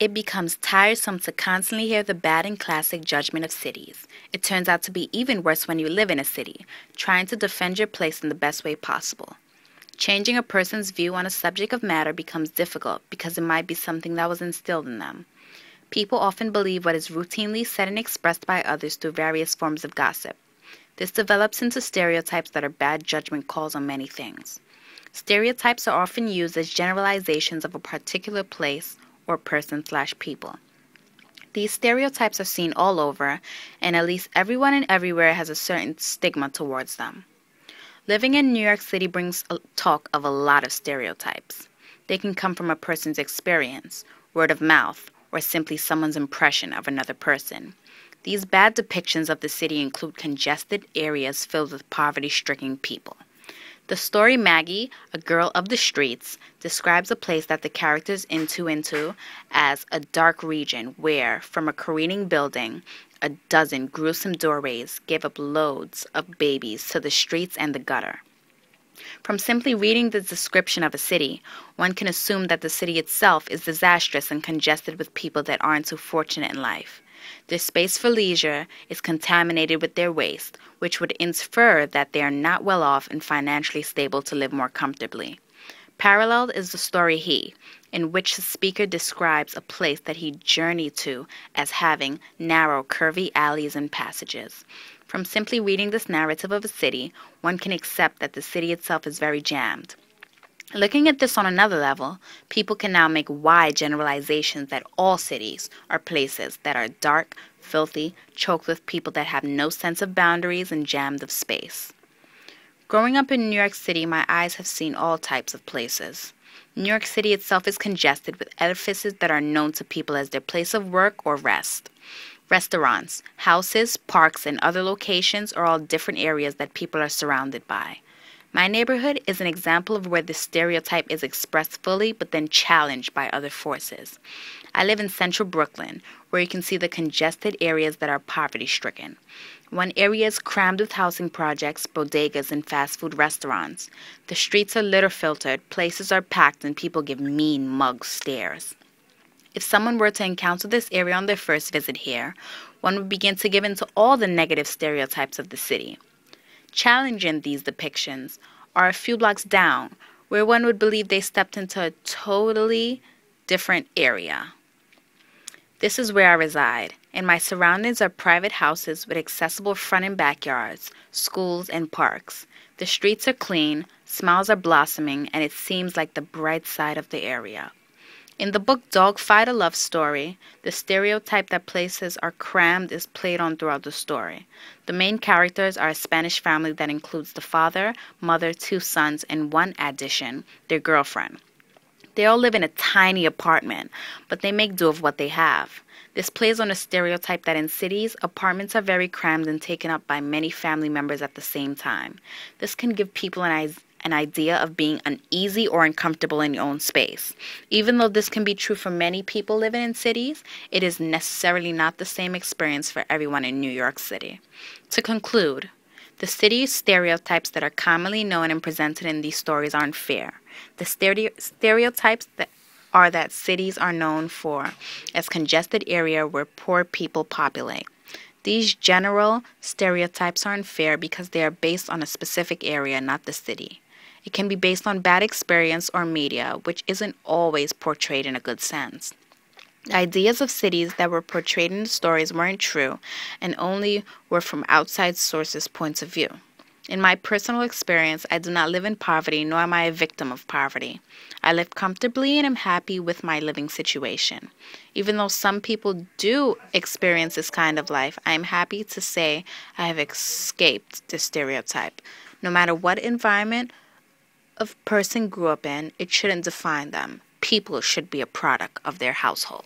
It becomes tiresome to constantly hear the bad and classic judgment of cities. It turns out to be even worse when you live in a city, trying to defend your place in the best way possible. Changing a person's view on a subject of matter becomes difficult because it might be something that was instilled in them. People often believe what is routinely said and expressed by others through various forms of gossip. This develops into stereotypes that are bad judgment calls on many things. Stereotypes are often used as generalizations of a particular place or person slash people. These stereotypes are seen all over, and at least everyone and everywhere has a certain stigma towards them. Living in New York City brings talk of a lot of stereotypes. They can come from a person's experience, word of mouth, or simply someone's impression of another person. These bad depictions of the city include congested areas filled with poverty stricken people. The story Maggie, a girl of the streets, describes a place that the characters into into as a dark region where, from a careening building, a dozen gruesome doorways gave up loads of babies to the streets and the gutter. From simply reading the description of a city, one can assume that the city itself is disastrous and congested with people that aren't so fortunate in life. Their space for leisure is contaminated with their waste, which would infer that they are not well off and financially stable to live more comfortably. Paralleled is the story He, in which the speaker describes a place that he journeyed to as having narrow, curvy alleys and passages. From simply reading this narrative of a city, one can accept that the city itself is very jammed. Looking at this on another level, people can now make wide generalizations that all cities are places that are dark, filthy, choked with people that have no sense of boundaries and jammed of space. Growing up in New York City, my eyes have seen all types of places. New York City itself is congested with edifices that are known to people as their place of work or rest. Restaurants, houses, parks, and other locations are all different areas that people are surrounded by. My neighborhood is an example of where the stereotype is expressed fully but then challenged by other forces. I live in central Brooklyn, where you can see the congested areas that are poverty stricken. One area is crammed with housing projects, bodegas, and fast food restaurants. The streets are litter filtered, places are packed, and people give mean mug stares. If someone were to encounter this area on their first visit here, one would begin to give in to all the negative stereotypes of the city. Challenging these depictions are a few blocks down, where one would believe they stepped into a totally different area. This is where I reside, and my surroundings are private houses with accessible front and backyards, schools, and parks. The streets are clean, smiles are blossoming, and it seems like the bright side of the area. In the book Dogfight a Love Story, the stereotype that places are crammed is played on throughout the story. The main characters are a Spanish family that includes the father, mother, two sons, and one addition, their girlfriend. They all live in a tiny apartment, but they make do of what they have. This plays on a stereotype that in cities, apartments are very crammed and taken up by many family members at the same time. This can give people an idea an idea of being uneasy or uncomfortable in your own space. Even though this can be true for many people living in cities, it is necessarily not the same experience for everyone in New York City. To conclude, the city stereotypes that are commonly known and presented in these stories aren't fair. The stereo- stereotypes that are that cities are known for as congested area where poor people populate. These general stereotypes are unfair because they are based on a specific area, not the city. It can be based on bad experience or media, which isn't always portrayed in a good sense. Ideas of cities that were portrayed in the stories weren't true and only were from outside sources' points of view. In my personal experience, I do not live in poverty, nor am I a victim of poverty. I live comfortably and am happy with my living situation. Even though some people do experience this kind of life, I am happy to say I have escaped the stereotype. No matter what environment a person grew up in, it shouldn't define them. People should be a product of their household.